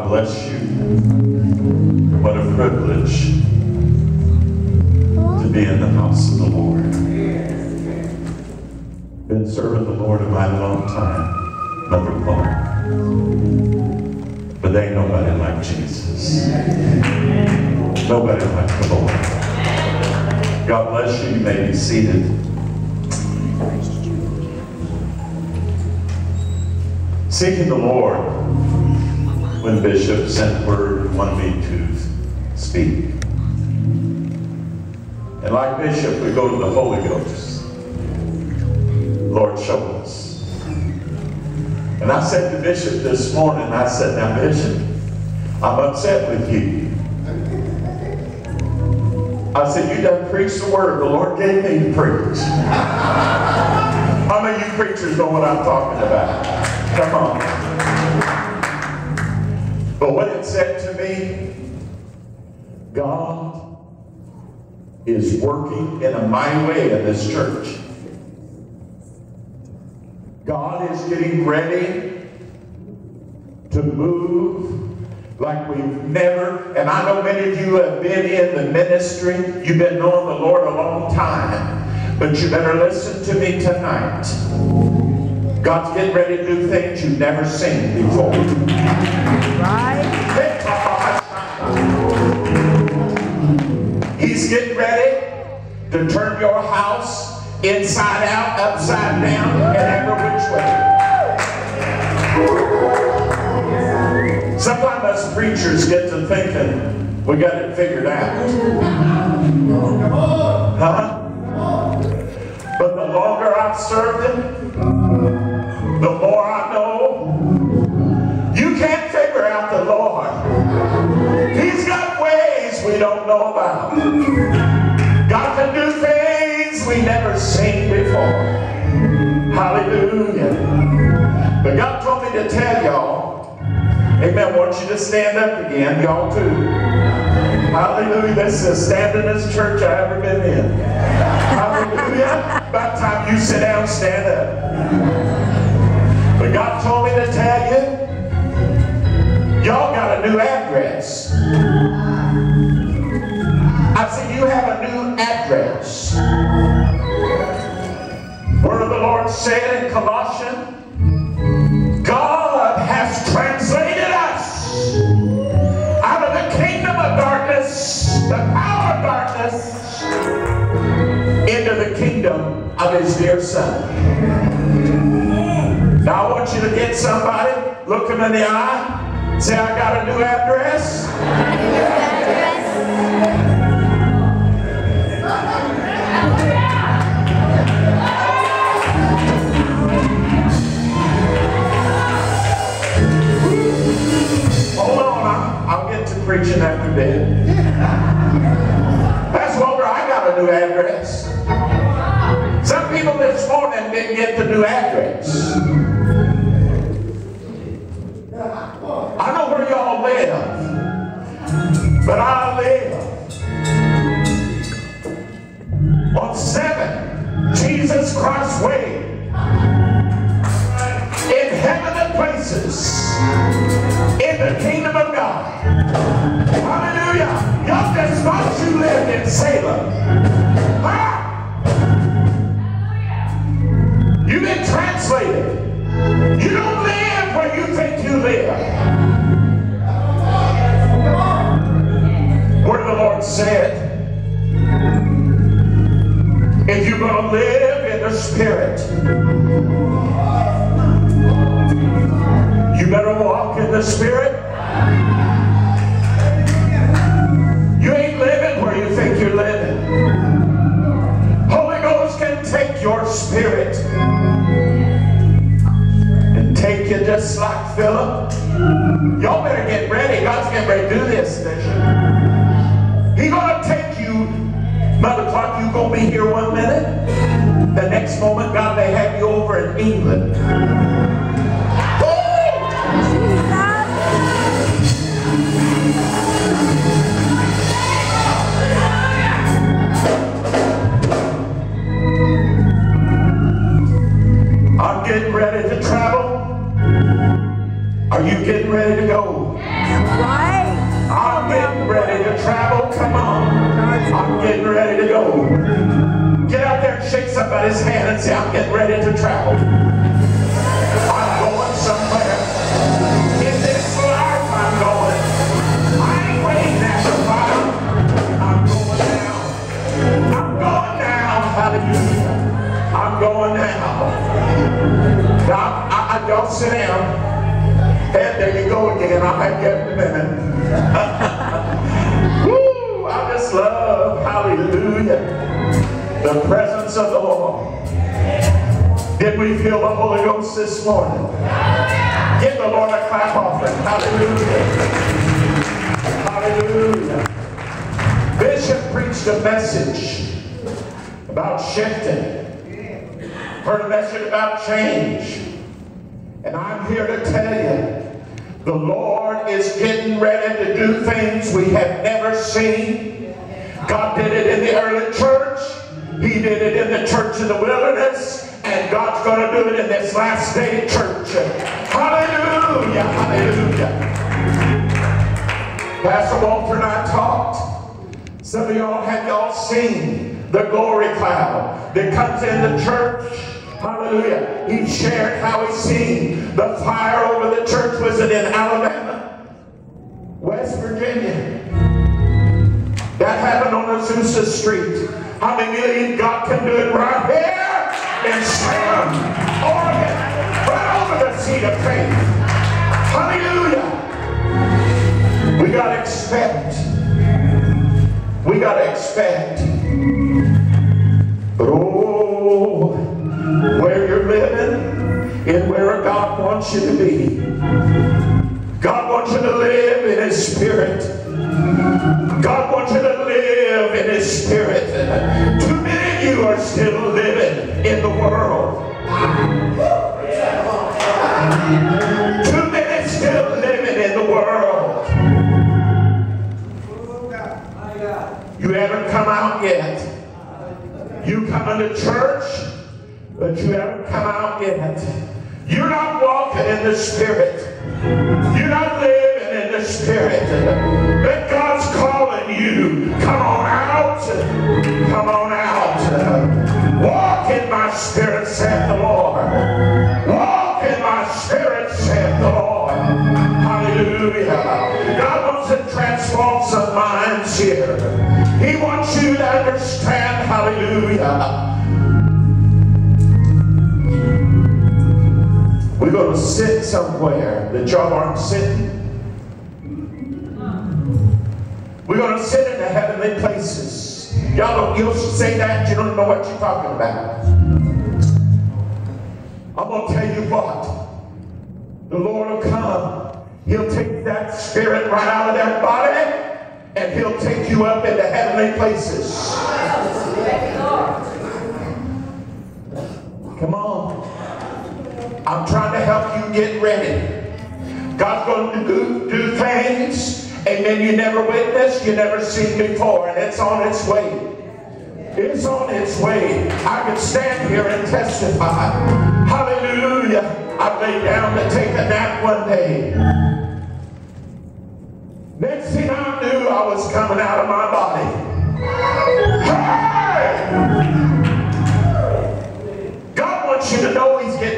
God bless you. What a privilege to be in the house of the Lord. Been serving the Lord a mighty long time, Mother Clark. But there ain't nobody like Jesus. Nobody like the Lord. God bless you. You may be seated. Seeking the Lord when Bishop sent word and wanted me to speak. And like Bishop, we go to the Holy Ghost. Lord, show us. And I said to Bishop this morning, I said, now Bishop, I'm upset with you. I said, you done preached the word the Lord gave me to preach. How many of you preachers know what I'm talking about? Come on. But what it said to me, God is working in a mighty way in this church. God is getting ready to move like we've never, and I know many of you have been in the ministry, you've been knowing the Lord a long time, but you better listen to me tonight. God's getting ready to do things you've never seen before. Right? Getting ready to turn your house inside out, upside down, and every which way. Sometimes us preachers get to thinking we got it figured out. Huh? But the longer I've served him, the more I know you can't figure out the Lord. He's got ways we don't know about. Seen before. Hallelujah. But God told me to tell y'all, Amen, I want you to stand up again, y'all too. Hallelujah. This is the standingest church I've ever been in. Hallelujah. About time you sit down, stand up. But God told me to tell you, y'all got a new address. I said, you have a new address. Word of the Lord said in Colossians, God has translated us out of the kingdom of darkness, the power of darkness, into the kingdom of his dear son. Now I want you to get somebody, look him in the eye, say, I got a new address. Hold preaching after bed. That's Walter, I got a new address. Some people this morning didn't get the new address. I know where y'all live, but I live on 7 Jesus Christ Way in heavenly places in the kingdom of God. Just thought you lived in Salem. You've been translated. You don't live where you think you live. Of the Lord said, if you're going to live in the Spirit, you better walk in the Spirit. Spirit and take you just like Philip. Y'all better get ready. God's getting ready to do this. He's going to take you, Mother Clark, you going to be here one minute. The next moment, God may have you over in England. you getting ready to go? I'm getting ready to travel. Come on. I'm getting ready to go. Get out there and shake somebody's hand and say, I'm getting ready to travel. I'm going somewhere. In this life, I'm going. I ain't waiting at the bottom. I'm going now. I'm going now. Hallelujah. I'm going now. I, I, y'all sit down. And there you go again. Have you in a minute. Woo! I just love, hallelujah, the presence of the Lord. Did we feel the Holy Ghost this morning? Give the Lord a clap offering. Hallelujah. Hallelujah. Bishop preached a message about shifting. Heard a message about change. And I'm here to tell you, the Lord is getting ready to do things we have never seen. God did it in the early church. He did it in the church in the wilderness. And God's going to do it in this last day church. Hallelujah. Hallelujah. Pastor Walter and I talked. Some of y'all have y'all seen the glory cloud that comes in the church. Hallelujah. He shared how he seen the fire over the church. Was it in Alabama? West Virginia? That happened on Azusa Street. How many believe God can do it right here in Salem, Oregon, right over the Seed of Faith? Hallelujah. We got to expect. We got to expect. Where you're living and where God wants you to be. God wants you to live in His Spirit. God wants you to live in His Spirit. Too many of you are still living in the world. Too many still living in the world. You haven't come out yet. You come into church, but you haven't come out yet. You're not walking in the Spirit. You're not living in the Spirit. But God's calling you. Come on out. Come on out. Walk in my Spirit, saith the Lord. Walk in my Spirit, saith the Lord. Hallelujah. God wants to transform some minds here. He wants you to understand, hallelujah. We're going to sit somewhere that y'all aren't sitting. We're going to sit in the heavenly places. Y'all don't, you'll say that, you don't know what you're talking about. I'm going to tell you what. The Lord will come. He'll take that spirit right out of that body and he'll take you up into heavenly places. Come on. I'm trying to help you get ready. God's going to do, do things, amen, you never witnessed, you never seen before, and it's on its way. It's on its way. I can stand here and testify. Hallelujah. I lay down to take a nap one day. Next thing I knew, I was coming out of my body. Hey!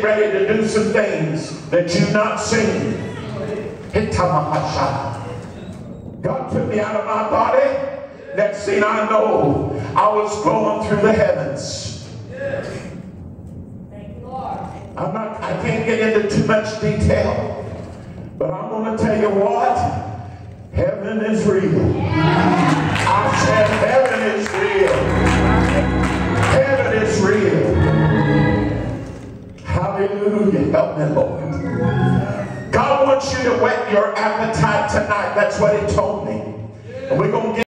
Ready to do some things that you've not seen. God took me out of my body. Next thing I know, I was going through the heavens. I'm not, I can't get into too much detail, but I'm going to tell you what, heaven is real. I said heaven is real. Heaven is real. Hallelujah. Help me, Lord. God wants you to whet your appetite tonight. That's what he told me. And we're going to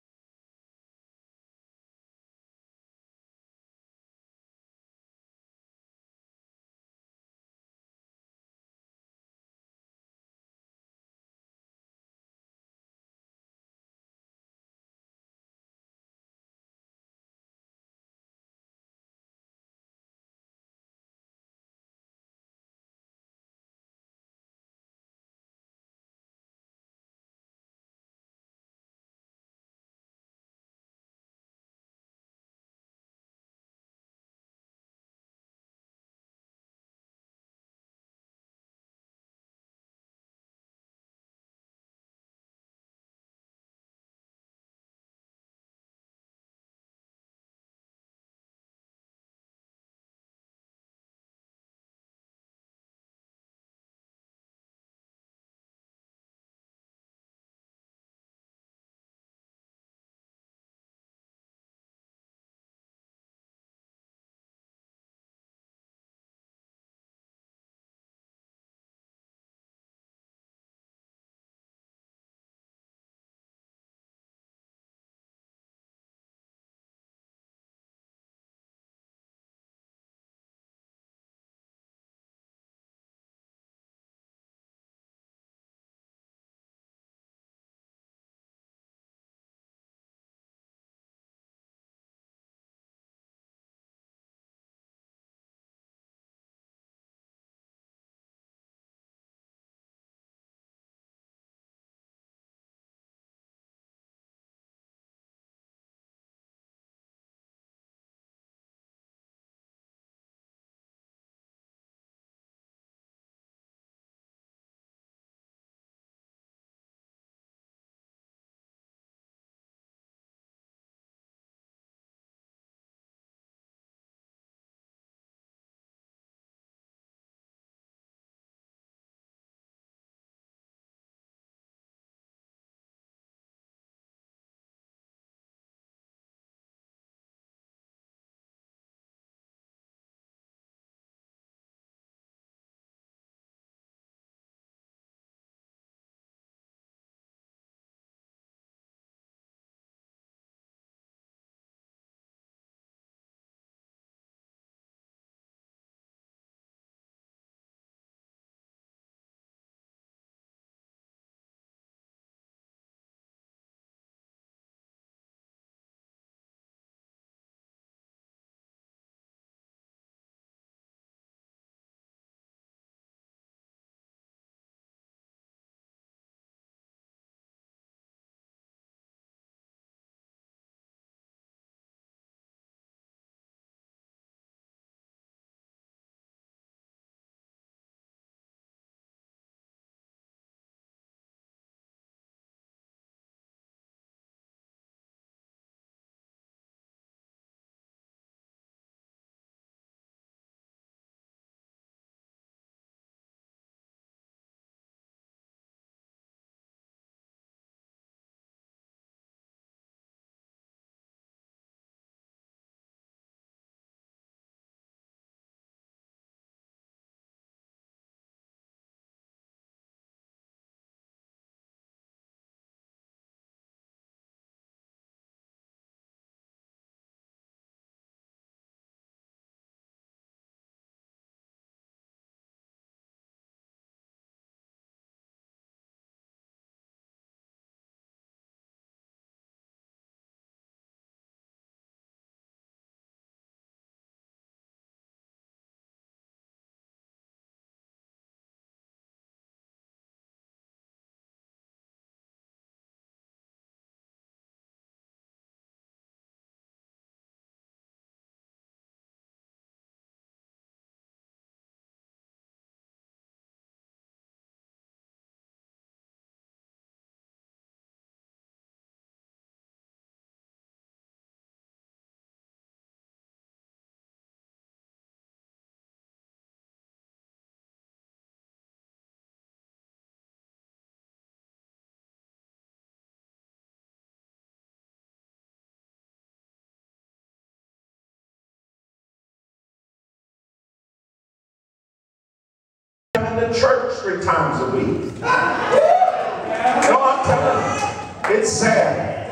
in the church three times a week. No, I'm telling you, it's sad.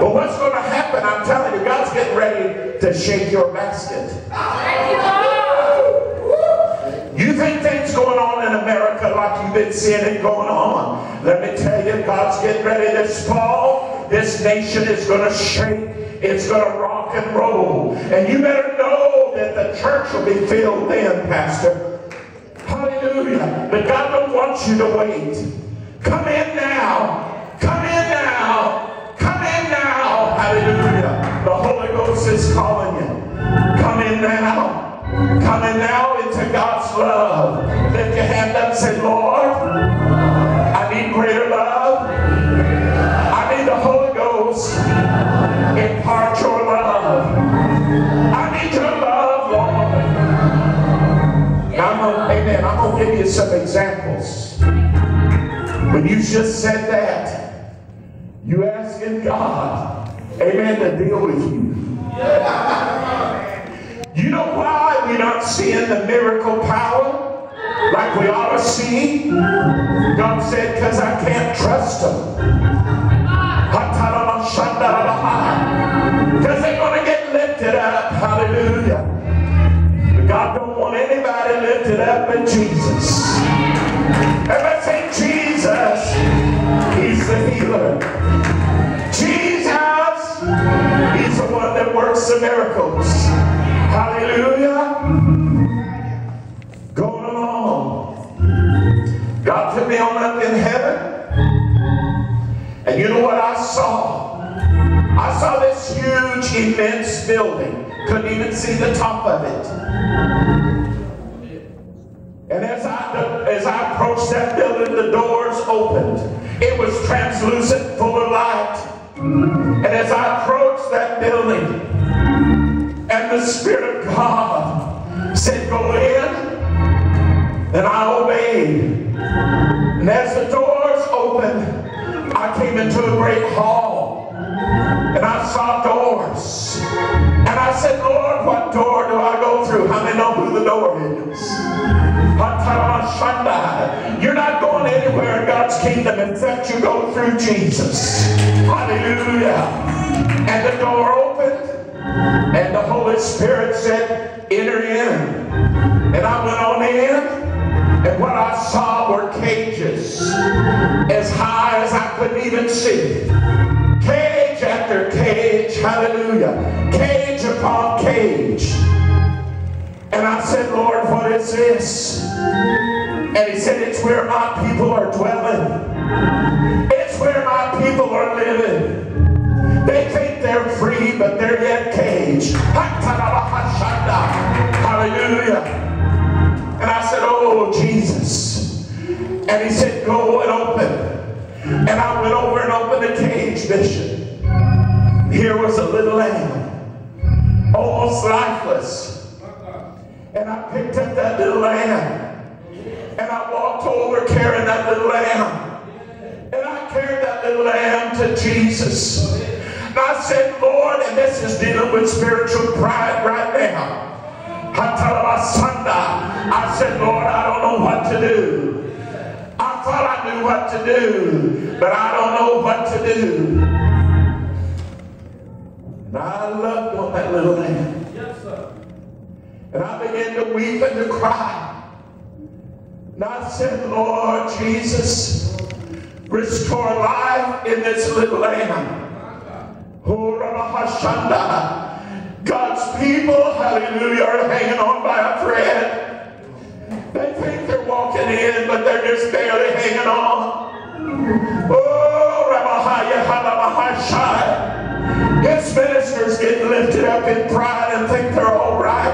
But what's going to happen, I'm telling you, God's getting ready to shake your basket. You think things going on in America like you've been seeing it going on. Let me tell you, God's getting ready this fall. This nation is going to shake. It's going to rock and roll. And you better know that the church will be filled then, Pastor. But God don't want you to wait. Come in now. Come in now. Come in now. Hallelujah. The Holy Ghost is calling you. Come in now. Come in now into God's love. Lift your hand up and say, Lord, you just said that, you asking God, amen, to deal with you. You know why we're not seeing the miracle power like we ought to see? God said, because I can't trust them. Because they're going to get lifted up. Hallelujah. But God don't want anybody lifted up but Jesus. Everybody say Jesus. He's the healer. Jesus. He's the one that works the miracles. Hallelujah. Going along. God took me on up in heaven. And you know what I saw? I saw this huge, immense building. Couldn't even see the top of it. And as I, as I approached that building, the doors opened. It was translucent, full of light. And as I approached that building, and the Spirit of God said, Go in. And I obeyed. And as the doors opened, I came into a great hall. And I saw doors. And I said, Lord, what door do I go through? How many know who the door is? You're not going anywhere in God's kingdom except you go through Jesus. Hallelujah. And the door opened. And the Holy Spirit said, enter in. And I went on in. And what I saw were cages as high as I couldn't even see. After cage, hallelujah. Cage upon cage. And I said, Lord, what is this? And he said, it's where my people are dwelling. It's where my people are living. They think they're free, but they're yet caged. Hallelujah. And I said, Oh, Jesus. And he said, Go and open. And I went over and opened the cage, Bishop. Was a little lamb, almost oh, lifeless. And I picked up that little lamb. And I walked over carrying that little lamb. And I carried that little lamb to Jesus. And I said, Lord, and this is dealing with spiritual pride right now. I told my son, I said, Lord, I don't know what to do. I thought I knew what to do, but I don't know what to do. And I loved that little lamb. Yes, sir. And I began to weep and to cry. And I said, Lord Jesus, restore life in this little lamb. God's people, hallelujah, are hanging on by a thread. They think they're walking in, but they're just barely hanging on. Oh, Ramahaya, Halabahashai. His ministers get lifted up in pride and think they're all right.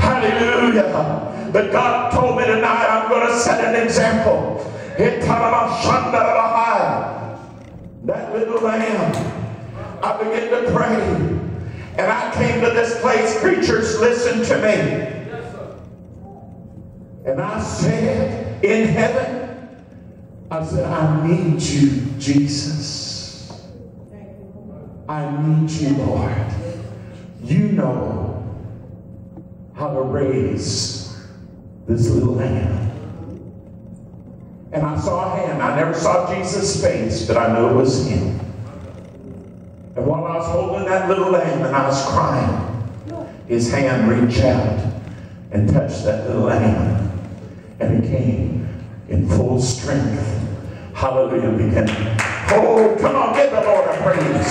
Hallelujah. But God told me tonight I'm going to set an example. That little lamb. I began to pray. And I came to this place, preachers, listen to me. And I said, in heaven, I said, I need you, Jesus. I need you, Lord. You know how to raise this little lamb. And I saw a hand. I never saw Jesus' face, but I knew it was him. And while I was holding that little lamb and I was crying, his hand reached out and touched that little lamb. And he came in full strength. Hallelujah. Began. Oh, come on, give the Lord a praise.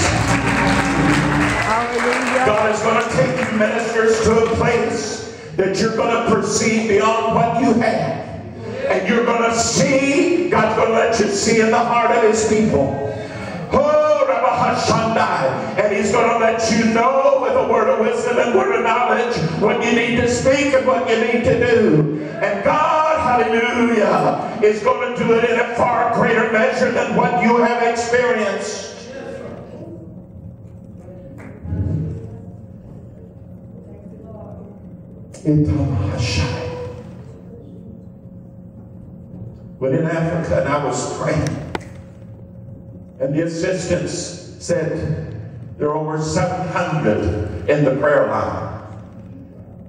Hallelujah. God is going to take you ministers to a place that you're going to perceive beyond what you have. And you're going to see, God's going to let you see in the heart of his people. Oh, Rabbi Hashandai. And he's going to let you know with a word of wisdom and word of knowledge what you need to speak and what you need to do. And God, hallelujah, is going to do it in a far greater measure than what you have experienced. But in Africa, and I was praying, and the assistants said there are over 700 in the prayer line,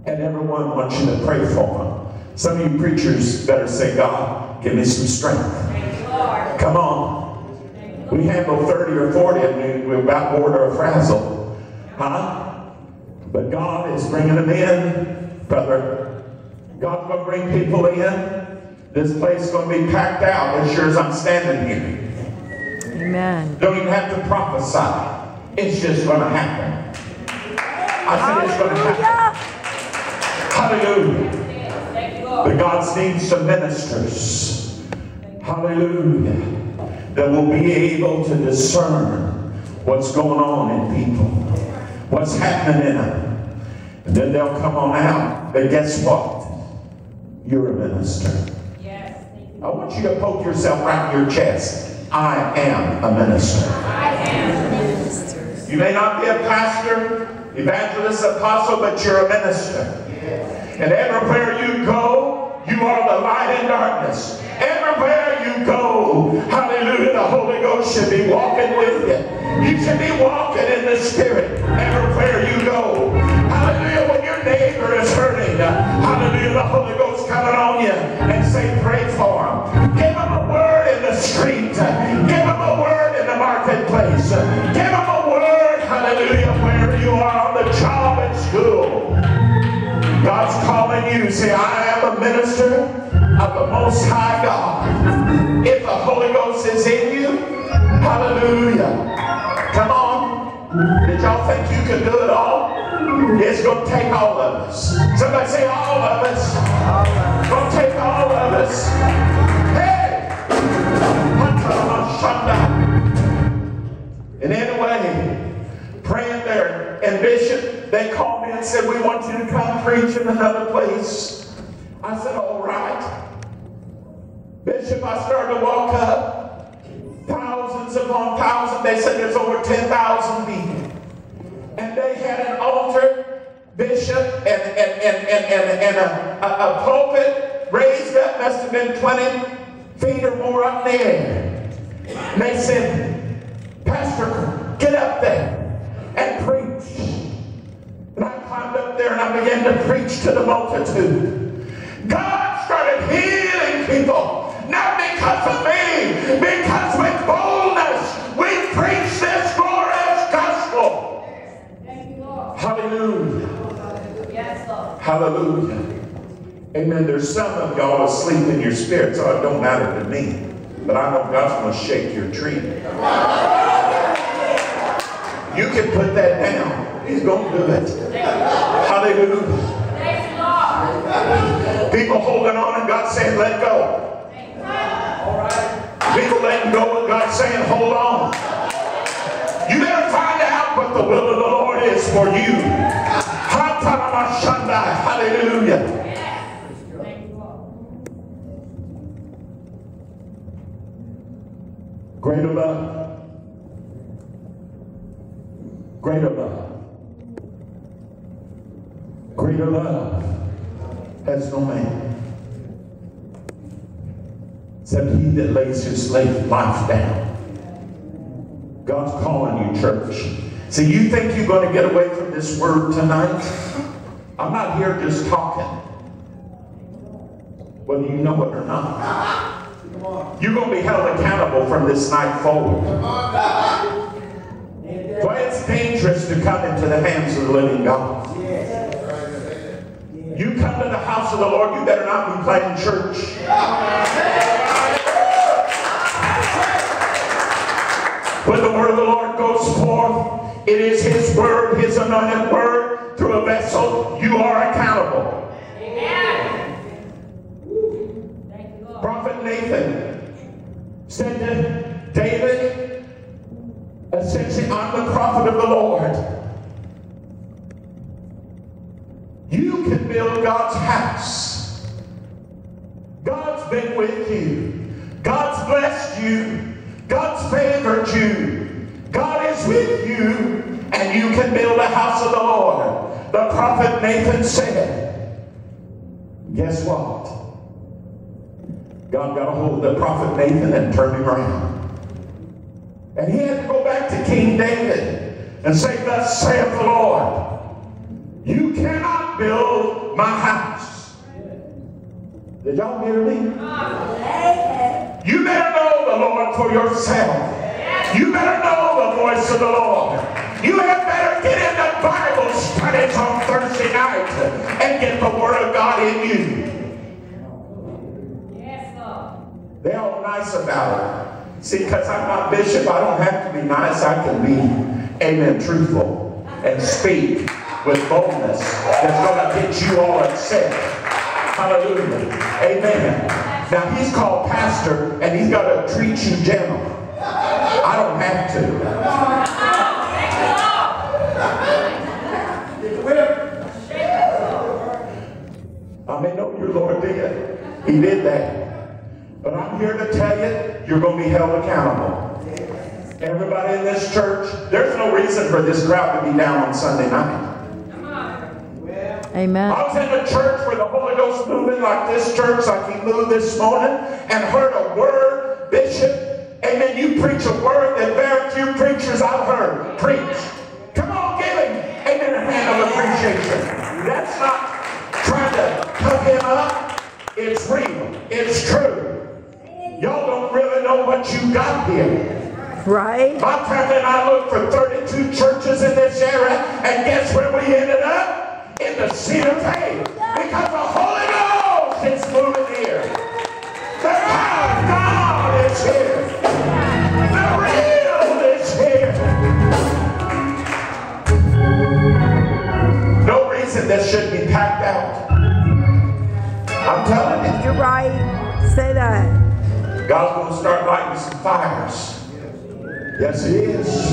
and everyone wants you to pray for them. Some of you preachers better say, God, give me some strength. Come on. We handle 30 or 40 and we- we're about border of frazzle. Huh? But God is bringing them in, brother. God's going to bring people in. This place is going to be packed out as sure as I'm standing here. Amen. Don't even have to prophesy. It's just going to happen. I said it's going to happen. Hallelujah. But God needs some ministers. Hallelujah. That will be able to discern what's going on in people, what's happening in them. And then they'll come on out. But guess what? You're a minister. I want you to poke yourself right in your chest. I am a minister. I am a minister. You may not be a pastor, evangelist, apostle, but you're a minister. Yes. And everywhere you go, you are the light in darkness. Everywhere you go, hallelujah, the Holy Ghost should be walking with you. You should be walking in the Spirit everywhere you go. Hallelujah, when your neighbor is hurting, hallelujah, the Holy Ghost coming on you and say, pray for him. Give him a word in the street. Give him a word in the marketplace. Give him a word, hallelujah, where you are on the job at school. You. Say, I am a minister of the Most High God. If the Holy Ghost is in you, hallelujah. Come on. Did y'all think you could do it all? It's going to take all of us. Somebody say, all of us. It's going to take all of us. Hey! And anyway, praying there, and Bishop, they called me and said, we want you to come preach in another place. I said, all right. Bishop, I started to walk up. Thousands upon thousands. They said there's over 10,000 people. And they had an altar, Bishop, and, and, and, and, and, and a, a, a pulpit raised up, must have been 20 feet or more up in the air. And they said, Pastor, get up there and preach. And I climbed up there and I began to preach to the multitude. God started healing people, not because of me, because with boldness we preach this glorious gospel. Thank you, Lord. Hallelujah. Yes, Lord. Hallelujah. Amen. There's some of y'all asleep in your spirit, so it don't matter to me. But I know God's going to shake your tree. You can put that down. He's going to do it. Hallelujah. People holding on and God saying, let go. People letting go and God saying, hold on. You better find out what the will of the Lord is for you. Hallelujah. Greater love. Greater love. Greater love has no man. Except he that lays his life down. God's calling you, church. See, you think you're going to get away from this word tonight? I'm not here just talking. Whether you know it or not. You're going to be held accountable from this night forward. For it's dangerous to come into the hands of the living God. You come to the house of the Lord, you better not be playing church. When the word of the Lord goes forth, it is His word, His anointed word, through a vessel, you are accountable. Prophet Nathan said to David, essentially, I'm the prophet of the Lord. You can build God's house. God's been with you. God's blessed you. God's favored you. God is with you, and you can build a house of the Lord. The prophet Nathan said, Guess what? God got a hold of the prophet Nathan and turned him around. And he had to go back to King David and say, Thus saith the Lord, you cannot build my house. Did y'all hear me? You better know the Lord for yourself. You better know the voice of the Lord. You had better get in the Bible studies on Thursday night and get the Word of God in you. Yes, Lord. They're all nice about it. See, because I'm not bishop, I don't have to be nice. I can be, amen, truthful and speak with boldness that's going to get you all upset. Hallelujah. Amen. Now, he's called pastor, and he's got to treat you gentle. I don't have to. I may know your Lord did. He did that. But I'm here to tell you, you're going to be held accountable. Everybody in this church, there's no reason for this crowd to be down on Sunday night. Amen. I was in a church where the Holy Ghost moving like this church, like he moved this morning, and heard a word, Bishop. Amen. You preach a word that very few preachers I've heard preach. Come on, give him, amen, a hand of appreciation. That's not trying to pump him up. It's real. It's true. Y'all don't really know what you got here. Right? My family and I looked for 32 churches in this area, and guess where we ended up? In the Seed of Faith. Because the Holy Ghost is moving here. The power of God is here. The real is here. No reason this should be packed out. I'm telling you. You're right. Say that. God's going to start lighting some fires. Yes, He is.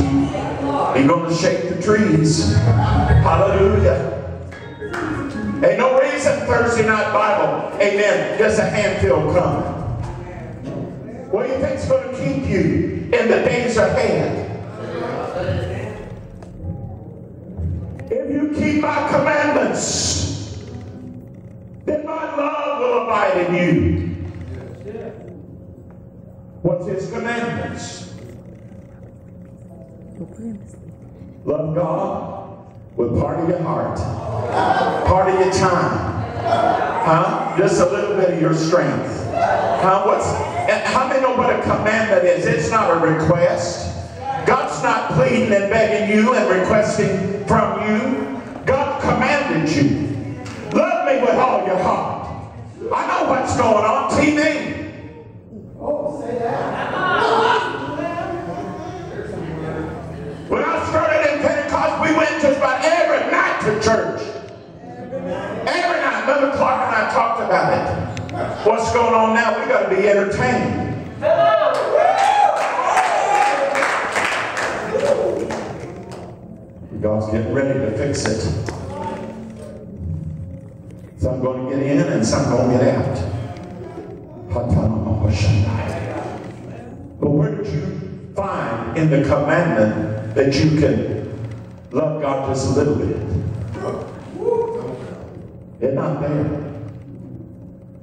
He's going to shake the trees. Hallelujah. Ain't no reason Thursday night Bible, amen, there's a handful coming. What do you think's going to keep you in the days ahead? If you keep my commandments, then my love will abide in you. What's his commandments? Love God with part of your heart, part of your time, huh? Just a little bit of your strength. Huh? What's, and how many know what a commandment is? It's not a request. God's not pleading and begging you and requesting from you. God commanded you. Love me with all your heart. I know what's going on. TV. Oh, say When I started about every night to church. Every night. Mother Clark and I talked about it. What's going on now? We got to be entertained. God's getting ready to fix it. Some going to get in and some going to get out. But where did you find in the commandment that you can love God just a little bit? It's not there.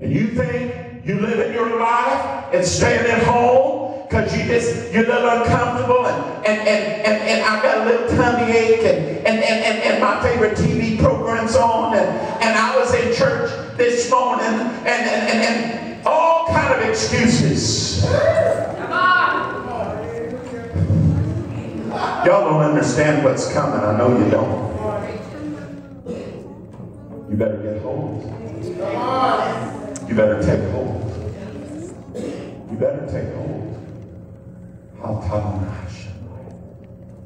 And you think you live in your life and staying at home because you just you're a little uncomfortable and and, and, and, and I got a little tummy ache and, and, and, and, and my favorite TV program's on and, and I was in church this morning and, and, and, and all kind of excuses. Y'all don't understand what's coming. I know you don't. You better get hold. You better take hold. You better take hold.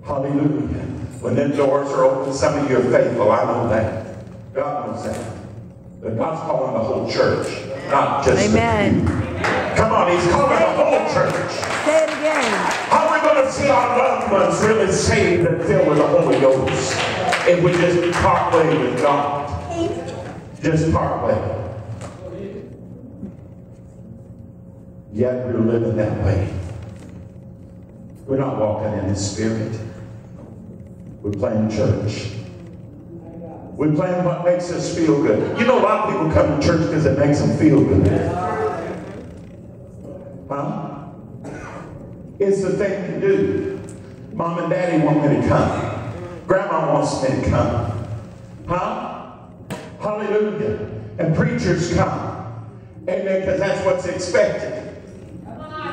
Hallelujah. When them doors are open, some of you are faithful. I know that. God knows that. But God's calling the whole church, not just Amen. Come on, He's calling the whole church. Say it again. See our loved ones really saved and filled with the Holy Ghost if we just part way with God? Just part way. Yet we're living that way. We're not walking in the Spirit. We're playing church. We're playing what makes us feel good. You know, a lot of people come to church because it makes them feel good. Huh? It's the thing to do. Mom and daddy want me to come. Grandma wants me to come. Huh? Hallelujah. And preachers come. Amen, because that's what's expected.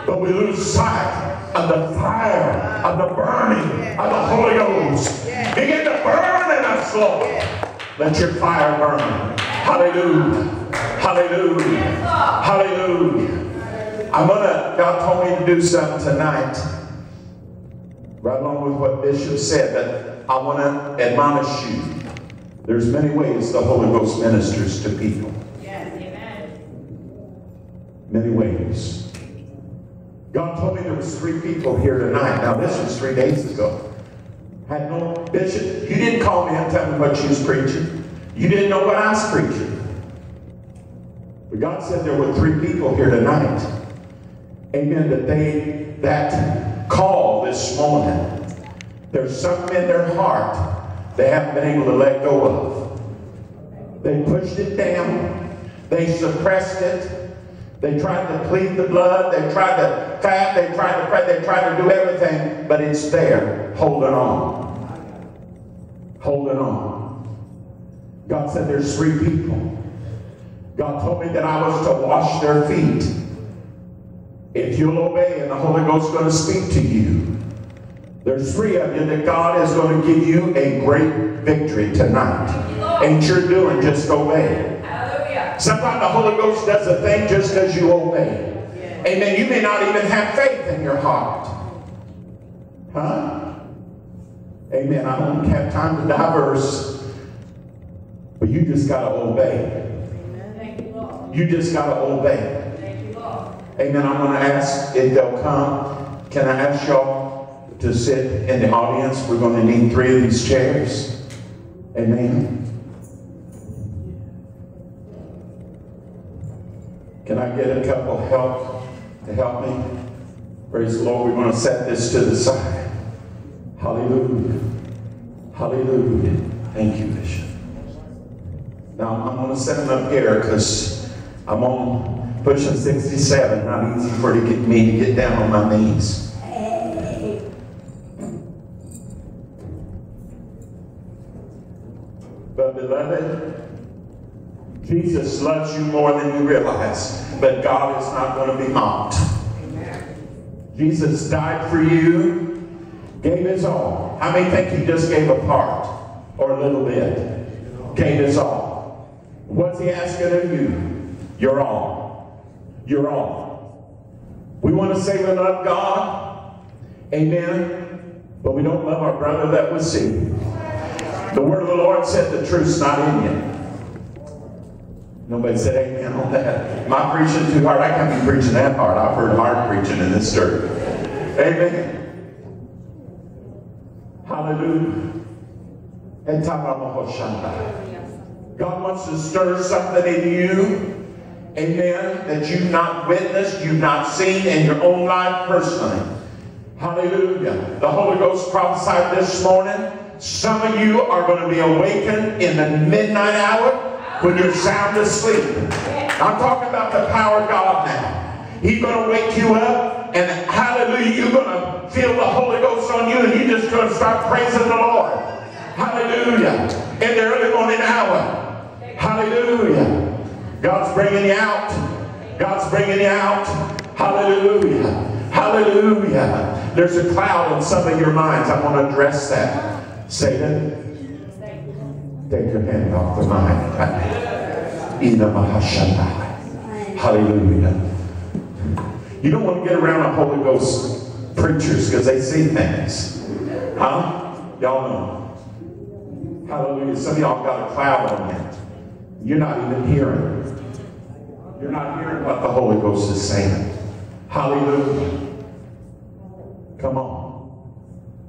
But we lose sight of the fire, of the burning of the Holy Ghost. Begin to burn in us, Lord. Let your fire burn. Hallelujah. Hallelujah. Hallelujah. I'm gonna, God told me to do something tonight. Right along with what Bishop said, but I want to admonish you. There's many ways the Holy Ghost ministers to people. Yes, amen. Many ways. God told me there was three people here tonight. Now this was three days ago. Had no bishop. You didn't call me and tell me what you was preaching. You didn't know what I was preaching. But God said there were three people here tonight. Amen. That they that call this morning. There's something in their heart they haven't been able to let go of. They pushed it down. They suppressed it. They tried to plead the blood. They tried to fast. They tried to pray. They tried to do everything, but it's there, holding on. Holding on. God said there's three people. God told me that I was to wash their feet. If you'll obey and the Holy Ghost is going to speak to you, there's three of you that God is going to give you a great victory tonight. Ain't you're doing, just obey. Hallelujah. Sometimes the Holy Ghost does a thing just because you obey. Amen. You may not even have faith in your heart. Huh? Amen. I don't have time to diverse. But you just got to obey. Thank you, Lord. You just got to obey. Amen. I'm going to ask if they'll come. Can I ask y'all to sit in the audience? We're going to need three of these chairs. Amen. Can I get a couple help to help me? Praise the Lord. We're going to set this to the side. Hallelujah. Hallelujah. Thank you, Bishop. Now I'm going to set them up here because I'm on pushing 67. Not easy for to get me to get down on my knees. But beloved, Jesus loves you more than you realize. But God is not going to be mocked. Jesus died for you, gave his all. How many think he just gave a part or a little bit? Gave his all. What's he asking of you? Your all. Your all. We want to say we love God. Amen. But we don't love our brother that we see. The word of the Lord said the truth's not in you. Nobody said amen on that. Am I preaching too hard? I can't be preaching that hard. I've heard hard preaching in this church. Amen. Hallelujah. God wants to stir something in you. Amen. That you've not witnessed, you've not seen in your own life personally. Hallelujah. The Holy Ghost prophesied this morning. Some of you are going to be awakened in the midnight hour when you're sound asleep. I'm talking about the power of God now. He's going to wake you up, and hallelujah, you're going to feel the Holy Ghost on you, and you're just going to start praising the Lord. Hallelujah. In the early morning hour. Hallelujah. God's bringing you out. God's bringing you out. Hallelujah. Hallelujah. There's a cloud in some of your minds. I want to address that. Satan, take your hand off the mind. Hallelujah. You don't want to get around the Holy Ghost preachers because they see things. Huh? Y'all know. Hallelujah. Some of y'all got a cloud on you. You're not even hearing. You're not hearing what the Holy Ghost is saying. Hallelujah. Come on.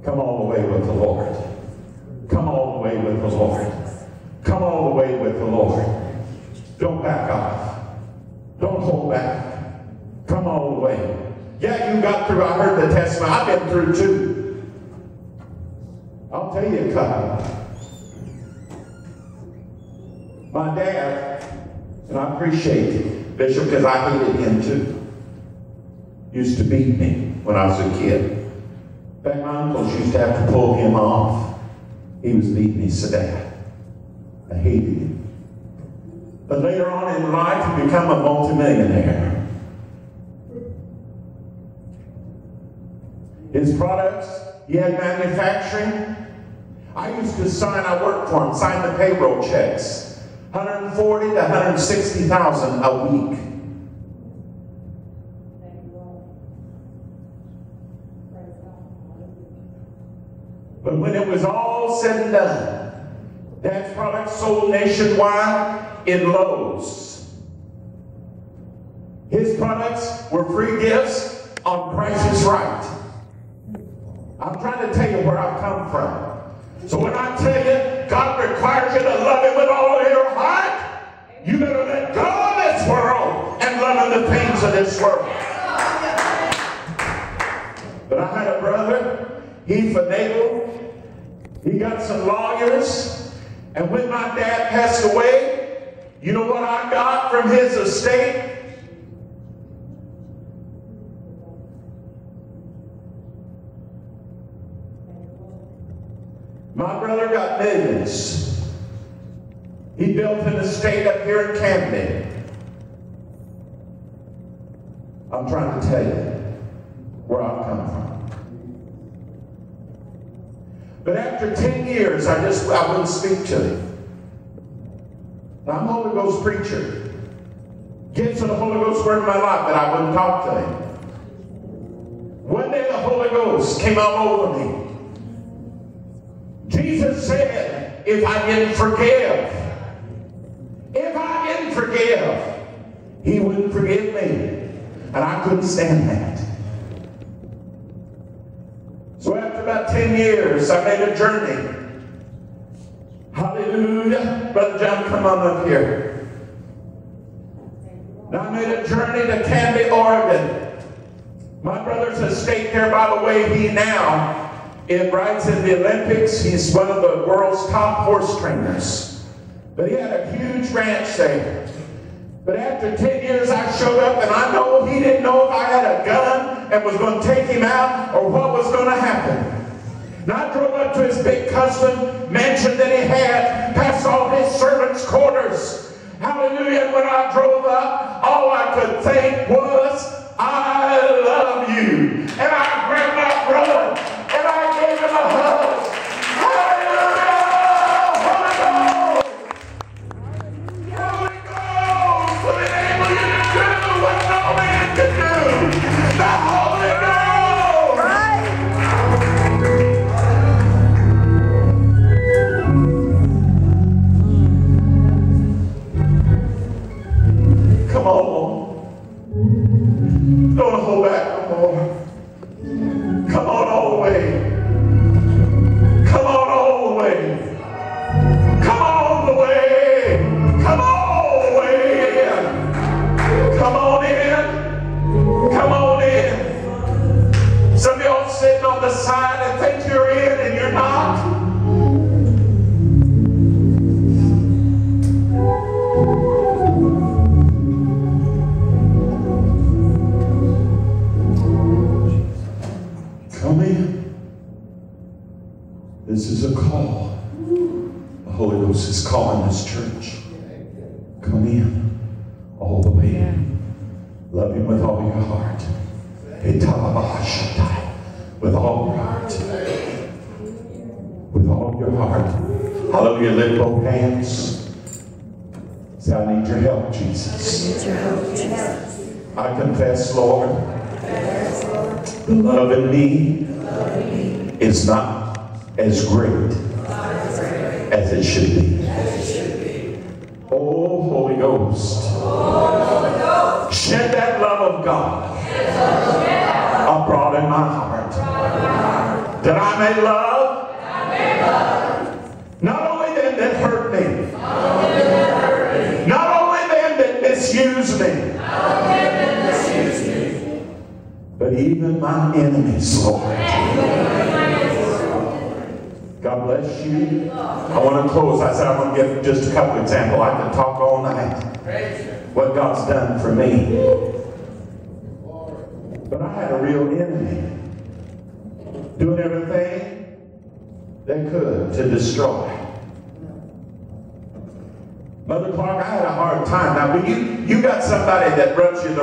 Come all the way with the Lord. Come all the way with the Lord. Come all the way with the Lord. Don't back off. Don't hold back. Come all the way. Yeah, you got through. I heard the testimony. I've been through too. I'll tell you a couple. My dad, and I appreciate Bishop because I hated him too, used to beat me when I was a kid. In fact, my uncles used to have to pull him off. He was beating me so bad. I hated him. But later on in life, he became a multimillionaire. His products, he had manufacturing. I used to sign, I worked for him, sign the payroll checks. 140 to 160,000 a week. But when it was all said and done, that product sold nationwide in Lowe's. His products were free gifts on Price is Right. I'm trying to tell you where I've come from. So when I tell you God requires you to love Him with all your heart, you better let go of this world and love the things of this world. But I had a brother, he finagled, he got some lawyers, and when my dad passed away, you know what I got from his estate? My brother got millions. He built an estate up here in Canby. I'm trying to tell you where I've come from. But after 10 years, I just I wouldn't speak to him. Now, I'm a Holy Ghost preacher. Gifts of the Holy Ghost were in my life, but I wouldn't talk to him. One day the Holy Ghost came all over me. Jesus said, if I didn't forgive, if I didn't forgive, he wouldn't forgive me. And I couldn't stand that. So after about 10 years, I made a journey. Hallelujah. Brother John, come on up here. Now I made a journey to Canby, Oregon. My brother's estate there, by the way, he now it rides in the Olympics. He's one of the world's top horse trainers. But he had a huge ranch there. But after 10 years, I showed up, and I know he didn't know if I had a gun and was going to take him out or what was going to happen. And I drove up to his big custom mansion that he had, past all his servants' quarters. Hallelujah. When I drove up, all I could think was, I love you. And I grabbed my brother and I gave him a hug.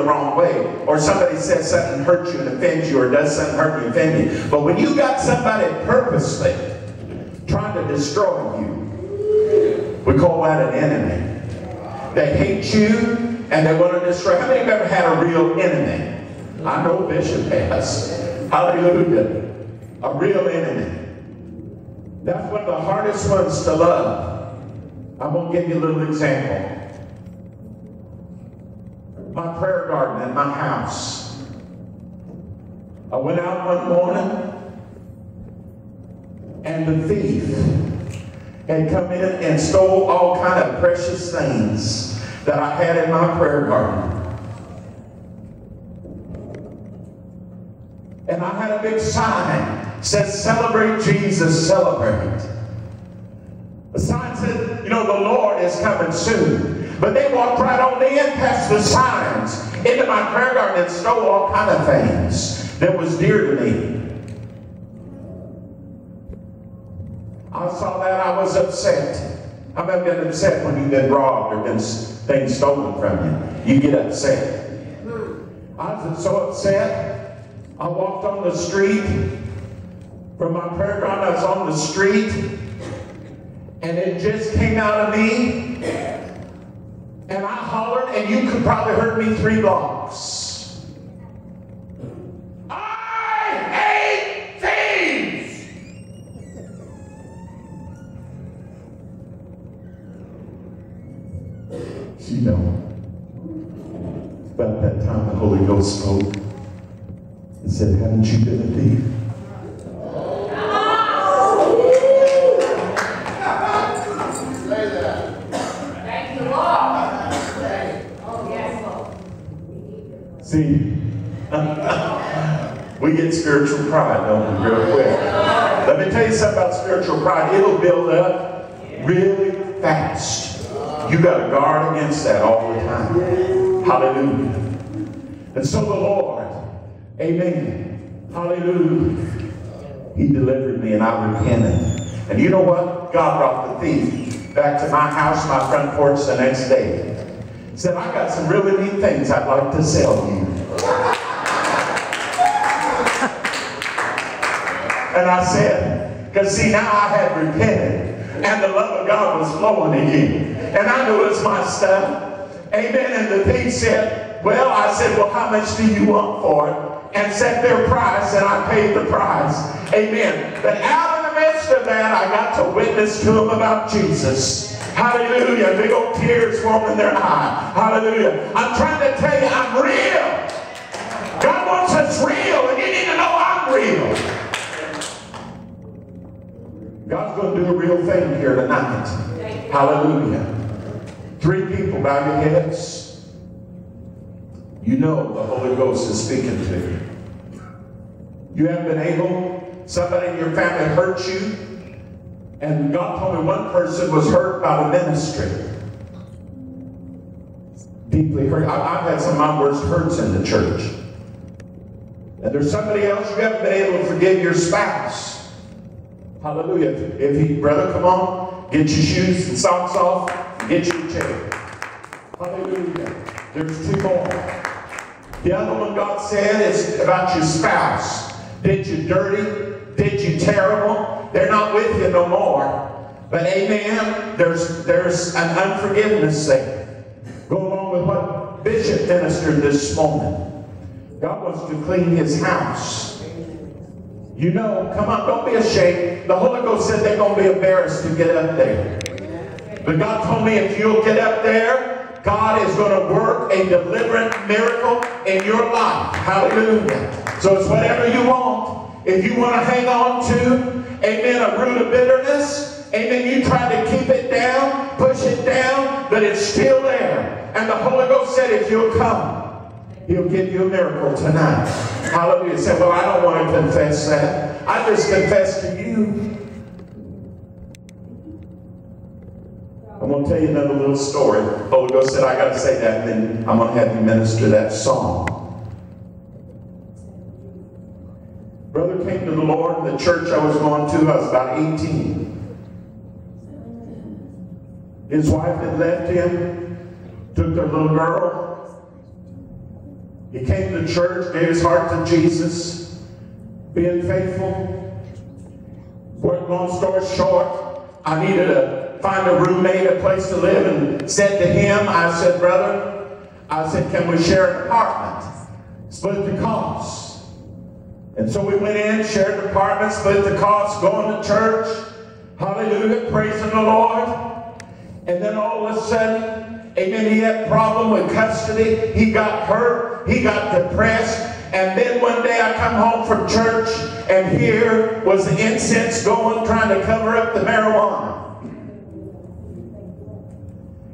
The wrong way, or somebody says something hurts you and offends you, or does something hurt you and offend you, but when you got somebody purposely trying to destroy you, we call that an enemy. They hate you and they want to destroy. How many you ever had a real enemy? I know Bishop has. Hallelujah. A real enemy. That's one of the hardest ones to love. I'm going to give you a little example. My prayer garden in my house. I went out one morning and the thief had come in and stole all kind of precious things that I had in my prayer garden. And I had a big sign that says celebrate Jesus, celebrate. The sign said, you know, the Lord is coming soon. But they walked right on in past the signs into my prayer garden and stole all kind of things that was dear to me. I saw that, I was upset. How many been upset when you've been robbed or been things stolen from you? You get upset. I was so upset. I walked on the street from my prayer garden. I was on the street, and it just came out of me. And I hollered, and you could probably heard me three blocks. I hate thieves! You know, about that time the Holy Ghost spoke and said, Haven't you been a thief? Thank you, Lord. Oh, yes, Lord. See, we get spiritual pride, don't we, real quick. Let me tell you something about spiritual pride. It'll build up really fast. You got to guard against that all the time. Hallelujah. And so the Lord, amen. Hallelujah. He delivered me and I repented. And you know what? God brought the thief back to my house, my front porch the next day. Said, I got some really neat things I'd like to sell you. And I said, because see, now I had repented and the love of God was flowing again. And I knew it was my stuff. Amen. And the thief said, well, I said, well, how much do you want for it? And set their price, and I paid the price. Amen. But out in the midst of that, I got to witness to them about Jesus. Hallelujah. Big old tears forming their eye. Hallelujah. I'm trying to tell you, I'm real. God wants us real, and you need to know I'm real. God's going to do a real thing here tonight. Hallelujah. Three people, bow your heads. You know the Holy Ghost is speaking to you. You haven't been able, somebody in your family hurt you, and God told me one person was hurt by the ministry. Deeply hurt. I- I've had some of my worst hurts in the church. And there's somebody else you haven't been able to forgive your spouse. Hallelujah. If he, brother, come on, get your shoes and socks off, and get your chair. Hallelujah. There's two more. The other one God said is about your spouse. did you dirty, did you terrible. They're not with you no more. But amen, there's, there's an unforgiveness there. Go along with what Bishop ministered this morning. God wants to clean his house. You know, come on, don't be ashamed. The Holy Ghost said they're going to be embarrassed to get up there. But God told me if you'll get up there, God is going to work a deliverance miracle in your life. Hallelujah. So it's whatever you want. If you want to hang on to, amen, a root of bitterness, amen, you try to keep it down, push it down, but it's still there. And the Holy Ghost said, if you'll come, He'll give you a miracle tonight. Hallelujah. Say, well, I don't want to confess that. I just confess to you. I'm going to tell you another little story. Holy Ghost said, I got to say that, and then I'm going to have you minister that song. Brother came to the Lord in the church I was going to. I was about 18. His wife had left him, took their little girl, he came to church, gave his heart to Jesus, being faithful. But long story short, I needed to find a roommate, a place to live, and said to him, I said, brother, I said, can we share an apartment? Split the cost. And so we went in, shared the apartment, split the cost, going to church. Hallelujah, praising the Lord. And then all of a sudden, Amen. He had problem with custody. He got hurt. He got depressed. And then one day I come home from church and here was the incense going trying to cover up the marijuana.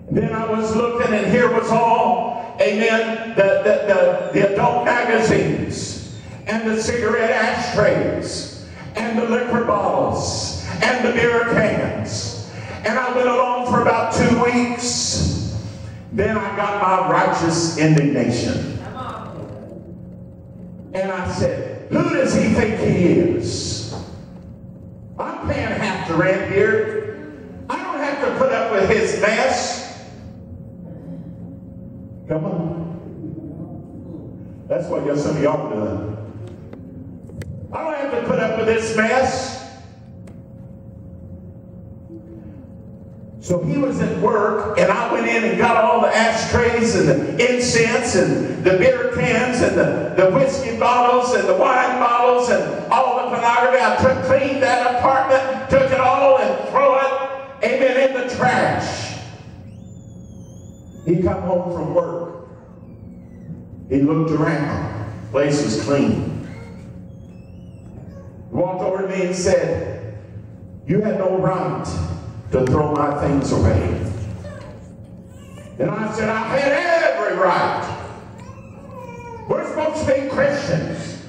then I was looking and here was all, amen, the, the, the, the adult magazines and the cigarette ashtrays and the liquor bottles and the beer cans. And I went along for about two weeks. Then I got my righteous indignation. And I said, who does he think he is? I'm paying half the rent here. I don't have to put up with his mess. Come on. That's what some of y'all doing. I don't have to put up with this mess. So he was at work, and I went in and got all the ashtrays and the incense and the beer cans and the, the whiskey bottles and the wine bottles and all the pornography. I took, cleaned that apartment, took it all and threw it, amen, in the trash. He come home from work. He looked around. The Place was clean. He walked over to me and said, you had no right to throw my things away. And I said, I had every right. We're supposed to be Christians.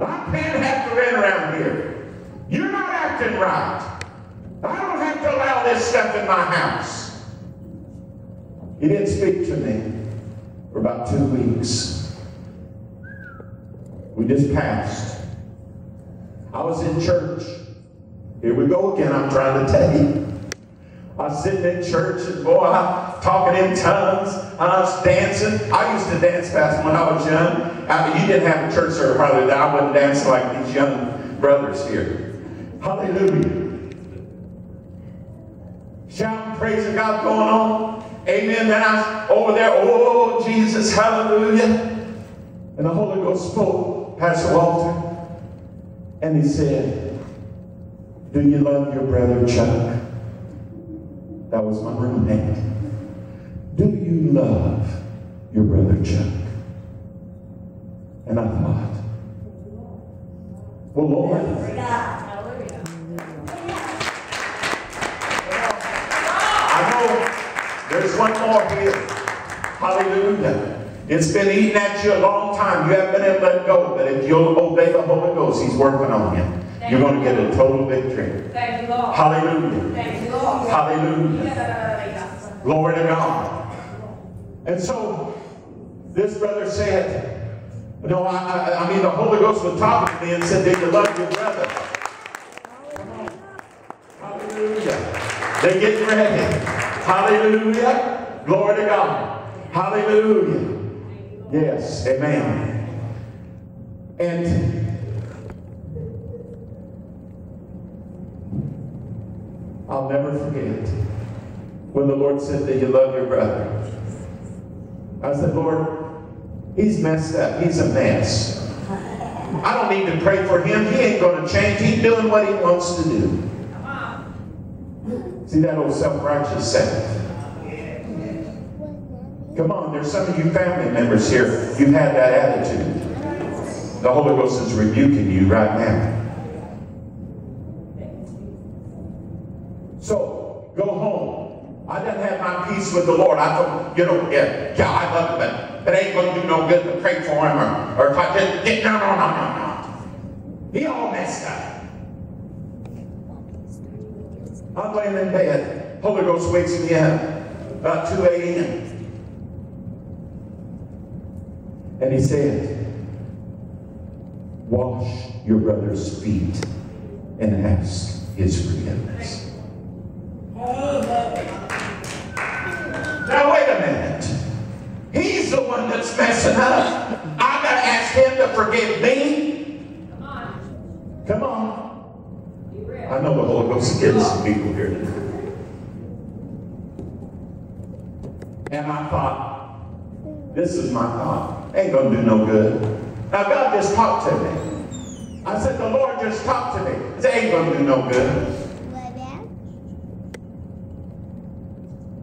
I can't have to run around here. You're not acting right. I don't have to allow this stuff in my house. He didn't speak to me for about two weeks. We just passed. I was in church. Here we go again, I'm trying to tell you. I was sitting in church and boy, I talking in tongues. I was dancing. I used to dance fast when I was young. I mean, you didn't have a church service that I wouldn't dance like these young brothers here. Hallelujah. Shouting, praising God going on. Amen. Then I was over there, oh Jesus, hallelujah. And the Holy Ghost spoke, Pastor Walter, and he said, Do you love your brother Chuck? That was my roommate. Do you love your brother Chuck? And I thought, well, Lord, I know there's one more here. Hallelujah. It's been eating at you a long time. You haven't been able to let go. But if you'll obey the Holy Ghost, He's working on you. You're going to get a total victory. Thank you, Lord. Hallelujah. Hallelujah. Glory to God. And so this brother said, no, I, I, I mean, the Holy Ghost was talking to me and said, you love your brother? Hallelujah. They get ready. Hallelujah. Glory to God. Hallelujah. Yes. Amen. And I'll never forget when the Lord said that you love your brother. I said, Lord, he's messed up. He's a mess. I don't need to pray for him. He ain't going to change. He's doing what he wants to do. See that old self-righteous self. Come on, there's some of you family members here. You've had that attitude. The Holy Ghost is rebuking you right now. So, go home. I didn't have my peace with the Lord. I thought, you know, yeah, yeah, I love him, but it ain't going to do no good to pray for him or, or if I did, did, no, no, no, no, no. He all messed up. I'm laying in bed. Holy Ghost wakes me up about 2 a.m. And he said, Wash your brother's feet and ask his forgiveness. Now, wait a minute. He's the one that's messing up. I got to ask him to forgive me. Come on. Come on. I know the Holy Ghost is getting some people here today. And I thought, this is my thought. Ain't gonna do no good. Now God just talked to me. I said, the Lord just talked to me. He said, ain't gonna do no good.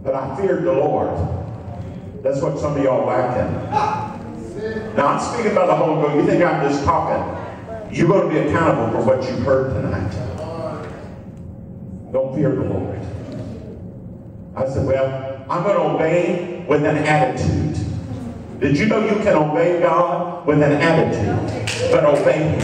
But I feared the Lord. That's what some of y'all lacking. Now I'm speaking about the Holy Ghost. You think I'm just talking? You're going to be accountable for what you heard tonight. Don't fear the Lord. I said, well, I'm going to obey with an attitude. Did you know you can obey God with an attitude? But obey Him.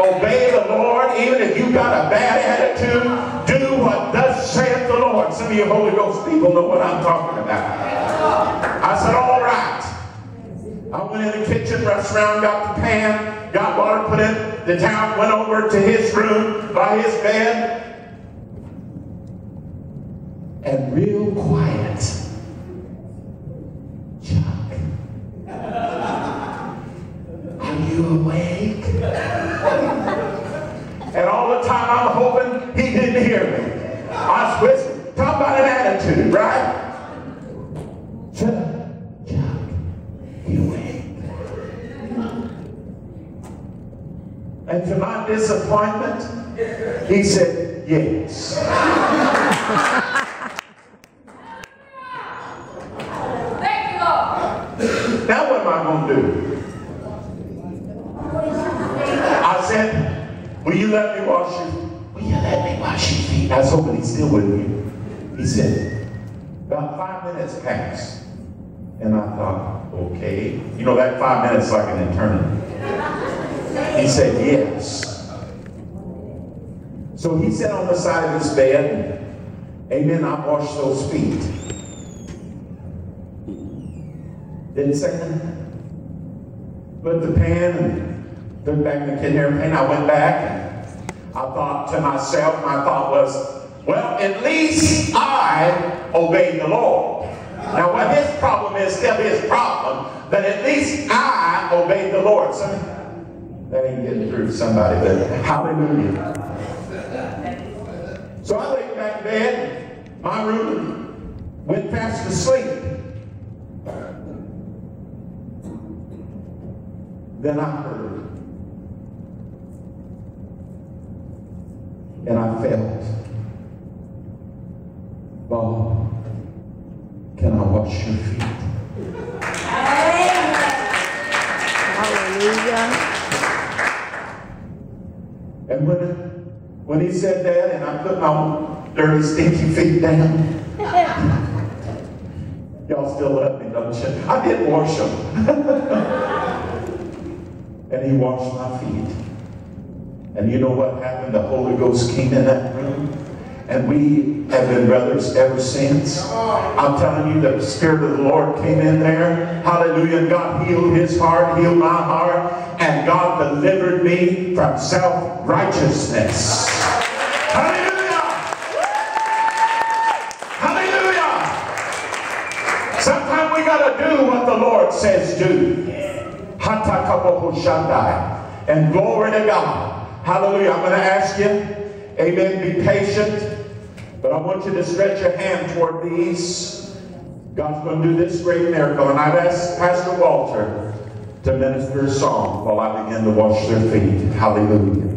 Obey the Lord even if you got a bad attitude. Do what thus saith the Lord. Some of you Holy Ghost people know what I'm talking about. I said, all right. I went in the kitchen, rushed around, got the pan, got water put in the towel, went over to his room by his bed, and real quiet. Chuck, are you awake? And all the time I'm hoping he didn't hear me. I was whispering, talk about an attitude, right? Chuck, Chuck, you awake? And to my disappointment, he said, yes. Thank you, Lord. Now what am I going to do? I said, will you let me wash your, feet? will you let me wash your feet? I was hoping he's still with me. He said, about five minutes passed. And I thought, okay. You know, that five minutes is like an eternity. He said, yes. So he sat on the side of his bed, amen, I washed those feet. Didn't say. Put the pan and took back the kidney pan. I went back I thought to myself, my thought was, well, at least I obeyed the Lord. Now, what his problem is still his problem, but at least I obeyed the Lord. Some, that ain't getting through to somebody, but hallelujah. So I laid back in bed, my room, went fast to sleep. Then I heard. And I felt. Bob, can I wash your feet? Hallelujah. And when, when he said that, and I put my dirty, stinky feet down, y'all still love me, don't you? I did wash them. and he washed my feet. And you know what happened? The Holy Ghost came in that room. And we have been brothers ever since. I'm telling you, the Spirit of the Lord came in there. Hallelujah. And God healed his heart, healed my heart. And God delivered me from self-righteousness. says do. And glory to God. Hallelujah. I'm going to ask you, amen, be patient. But I want you to stretch your hand toward these. God's going to do this great miracle. And I've asked Pastor Walter to minister a song while I begin to wash their feet. Hallelujah.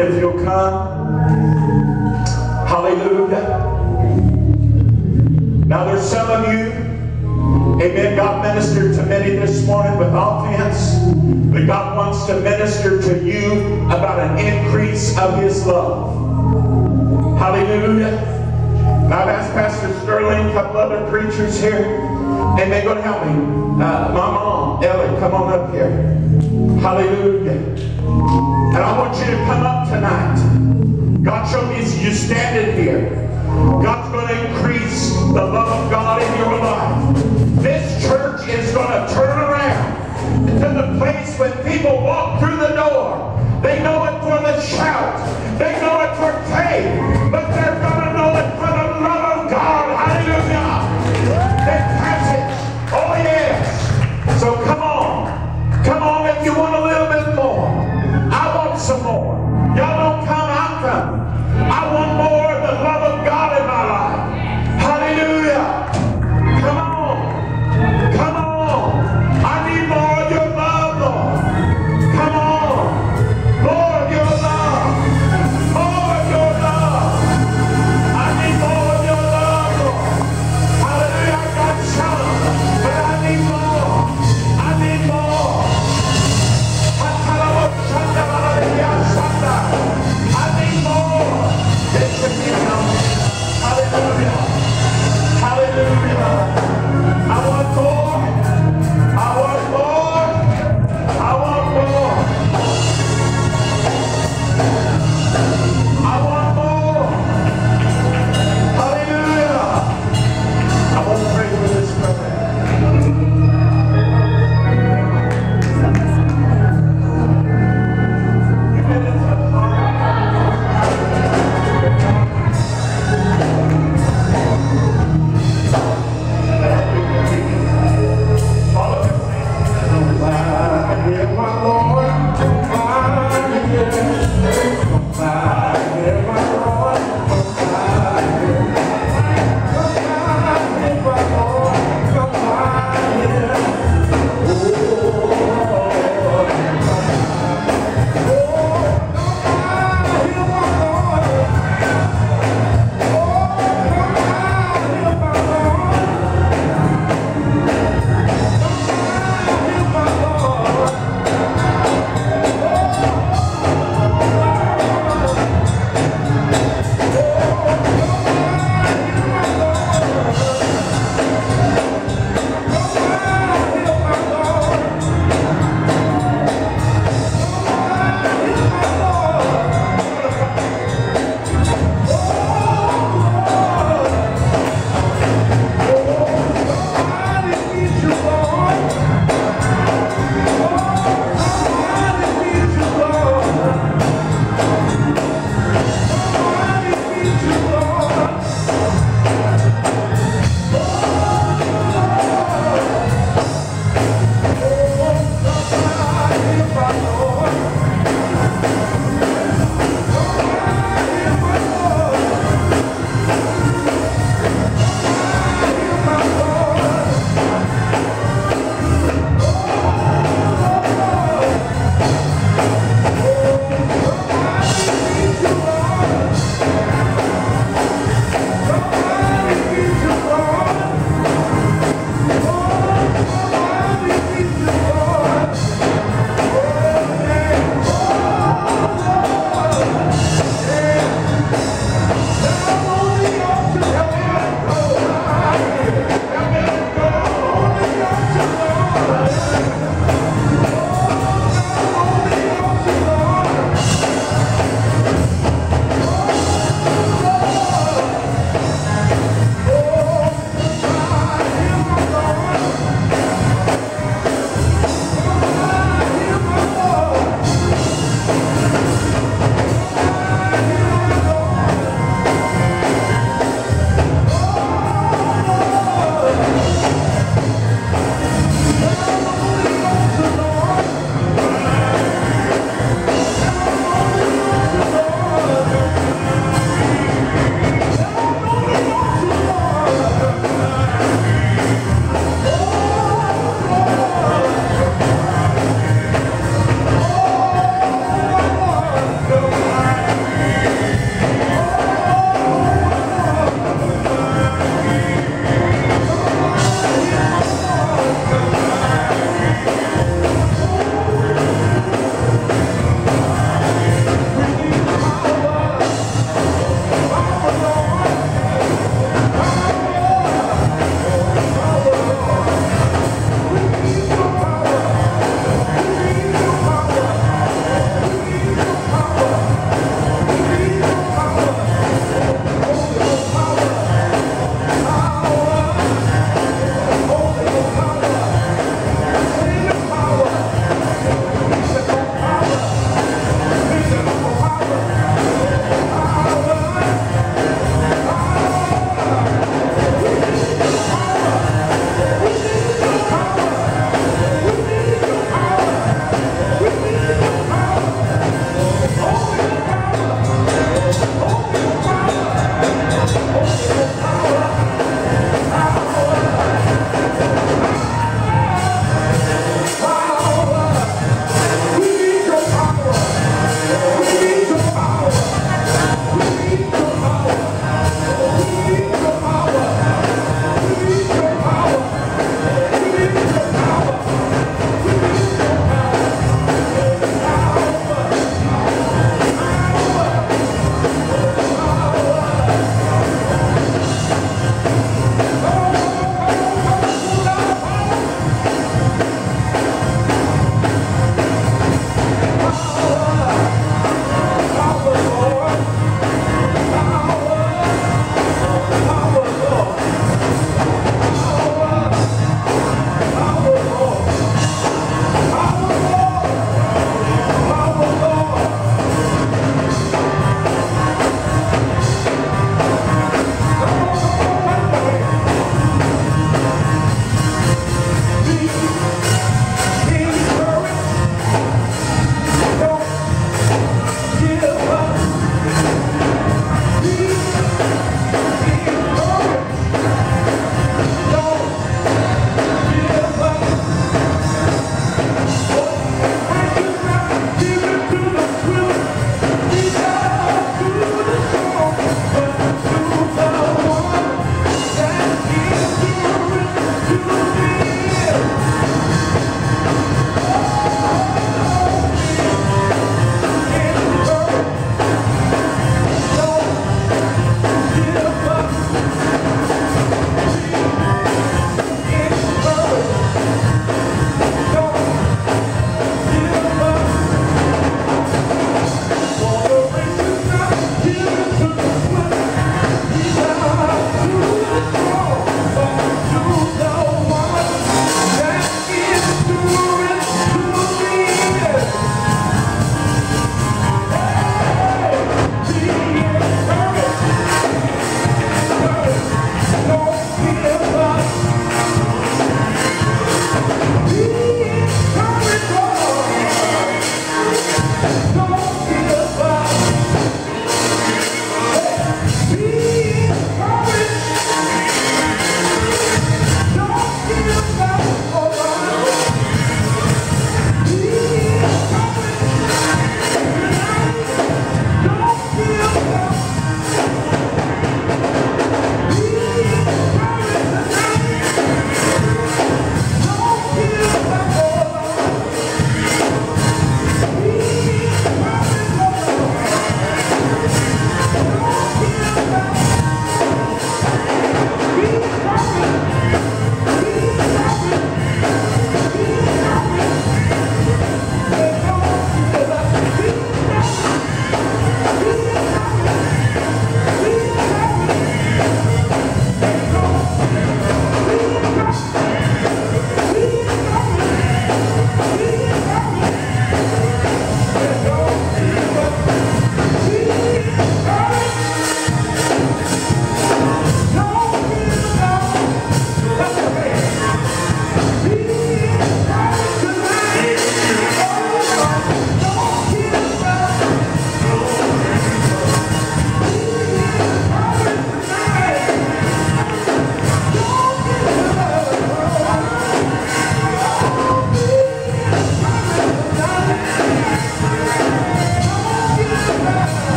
if you'll come. Hallelujah. Now there's some of you, amen, God ministered to many this morning with offense, but God wants to minister to you about an increase of his love. Hallelujah. Now I've asked Pastor Sterling, a couple other preachers here, and they're going to help me. Uh, my mom, Ellie, come on up here. Hallelujah. And I want you to come up tonight. God showed me you standing here. God's going to increase the love of God in your life. This church is going to turn around to the place when people walk through the door. They know it for the shout. They know it for faith. But they're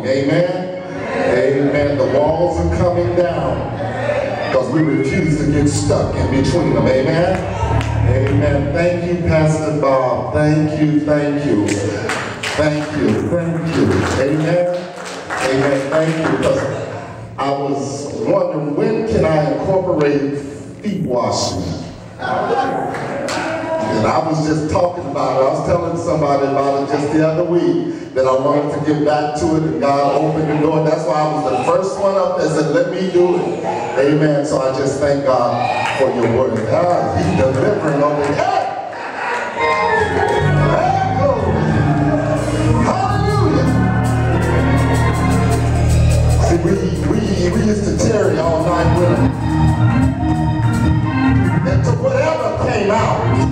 morning. Amen. Amen. The walls are coming down because we refuse to get stuck in between them. Amen. Amen. Thank you, Pastor Bob. Thank you. Thank you. Thank you. Thank you. Amen. Amen. Thank you. Because I was wondering when can I incorporate feet washing? And I was just talking about it. I was telling somebody about it just the other week that I wanted to get back to it and God opened the door. That's why I was the first one up there said, let me do it. Amen. So I just thank God for your word. God, he's delivering on me. Out.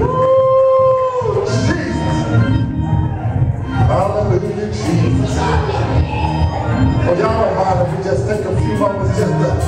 Woo! Jesus. Hallelujah, Jesus. Well, y'all don't mind if we just take a few moments just to,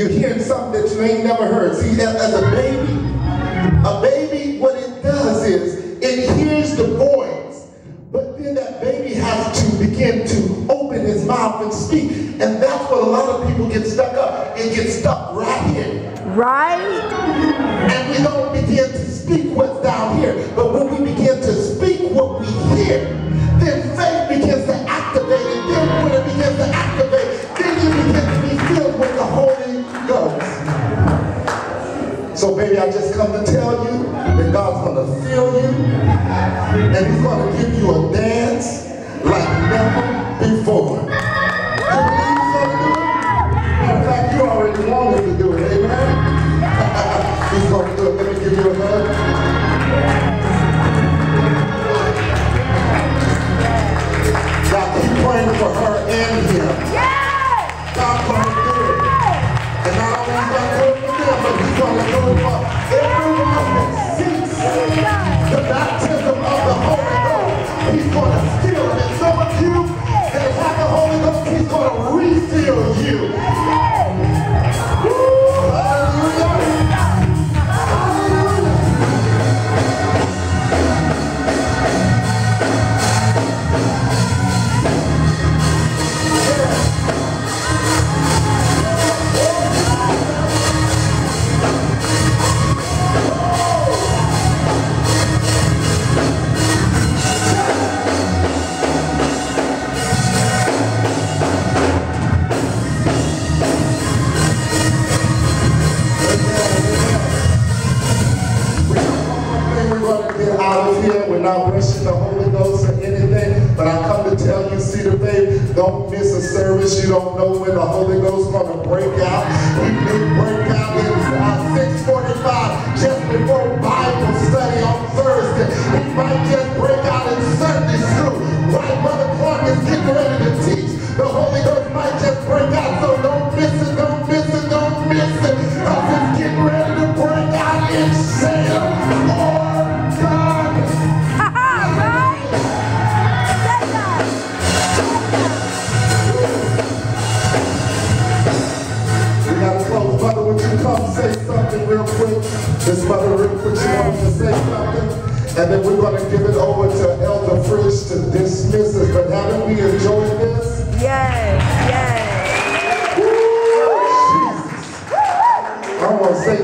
You're hearing something that you ain't never heard. See, as a baby,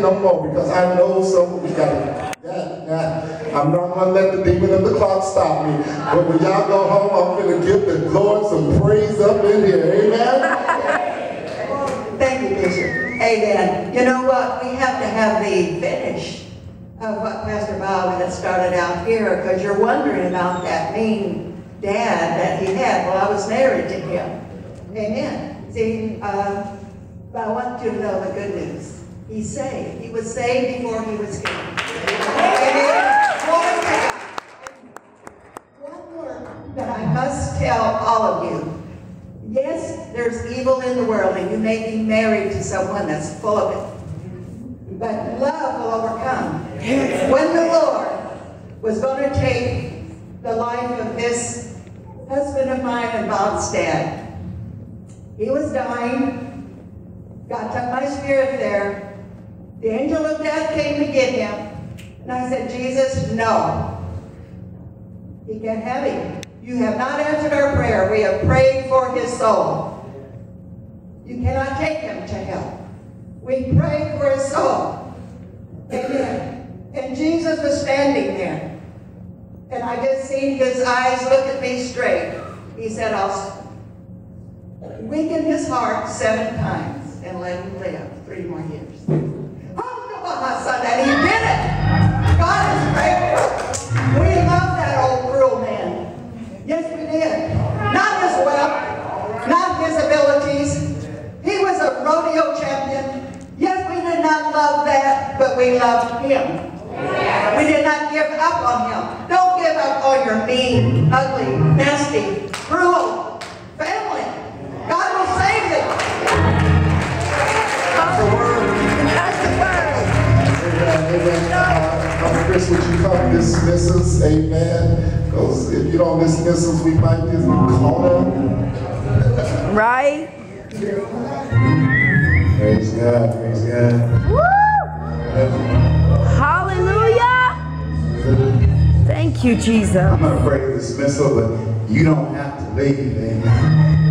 no more because I know some we got that. I'm not gonna let the demon of the clock stop me. But when y'all go home, I'm gonna give the Lord some praise up in here. Amen. Thank you, Bishop. Amen. You know what? We have to have the finish of what Pastor Bob had started out here because you're wondering about that mean dad that he had. Well, I was married to him. Amen. See, uh, but I want you to know the good news. He's saved. He was saved before he was killed. One that I must tell all of you. Yes, there's evil in the world, and you may be married to someone that's full of it. But love will overcome. When the Lord was going to take the life of this husband of mine and Bob's dad, he was dying. God took my spirit there. The angel of death came to get him. And I said, Jesus, no. He can't have him. You have not answered our prayer. We have prayed for his soul. You cannot take him to hell. We prayed for his soul. Amen. And Jesus was standing there. And I just seen his eyes look at me straight. He said, I'll weaken his heart seven times and let him live three more years. Oh, son, and he did it. God is faithful. We love that old cruel man. Yes, we did. Not his wealth, not his abilities. He was a rodeo champion. Yes, we did not love that, but we loved him. We did not give up on him. Don't give up on your mean, ugly, nasty, cruel family. God will save them. Amen. Uh, Brother Chris, would you come dismiss us? Amen. Because if you don't dismiss us, we might just be caught up. Right? Praise God, praise God. Woo! Hallelujah! Thank you, Jesus. I'm gonna pray the dismissal, but you don't have to leave, amen.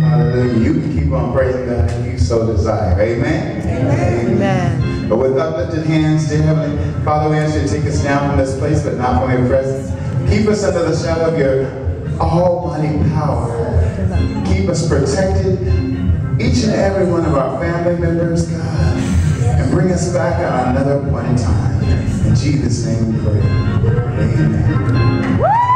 Hallelujah. You can keep on praising God if you so desire, amen? Amen. But with uplifted hands, dear Heavenly Father, we ask you to take us down from this place, but not from your presence. Keep us under the shadow of your almighty power. Keep us protected, each and every one of our family members, God, and bring us back at another point in time. In Jesus' name we pray. Amen.